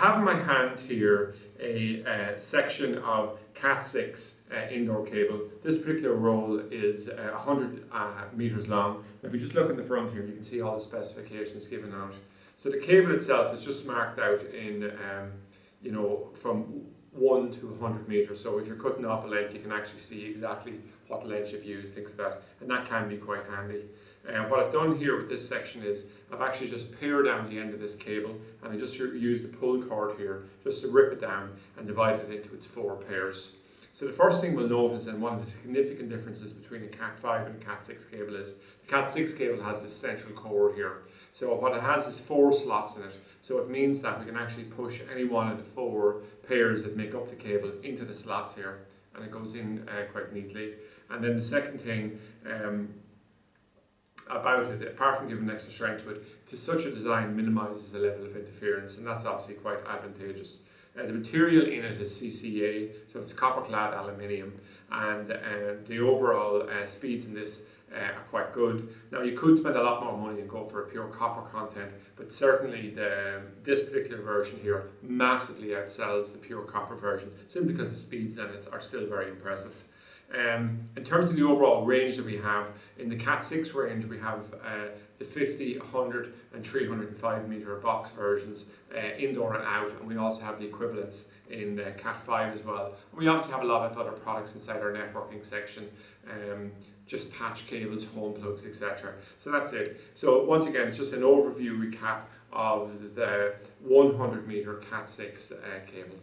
have in my hand here a section of Cat6 uh, indoor cable. This particular roll is uh, 100 uh, meters long. If you just look in the front here, you can see all the specifications given out. So the cable itself is just marked out in, um, you know, from 1 to 100 meters. So if you're cutting off a length, you can actually see exactly what length you've used, things like that. And that can be quite handy. And what I've done here with this section is I've actually just pared down the end of this cable and I just used the pull cord here just to rip it down and divide it into its four pairs. So the first thing we'll notice and one of the significant differences between a Cat5 and a Cat6 cable is the Cat6 cable has this central core here. So what it has is four slots in it. So it means that we can actually push any one of the four pairs that make up the cable into the slots here and it goes in uh, quite neatly. And then the second thing um, about it, apart from giving extra strength to it, to such a design minimises the level of interference, and that's obviously quite advantageous. Uh, the material in it is CCA, so it's copper clad aluminium, and uh, the overall uh, speeds in this uh, are quite good. Now you could spend a lot more money and go for a pure copper content, but certainly the this particular version here massively outsells the pure copper version, simply because the speeds in it are still very impressive. Um, in terms of the overall range that we have, in the Cat 6 range, we have uh, the 50, 100, and 305 meter box versions, uh, indoor and out, and we also have the equivalents in uh, Cat 5 as well. And we obviously have a lot of other products inside our networking section, um, just patch cables, home plugs, etc. So that's it. So once again, it's just an overview recap of the 100 meter Cat 6 uh, cable.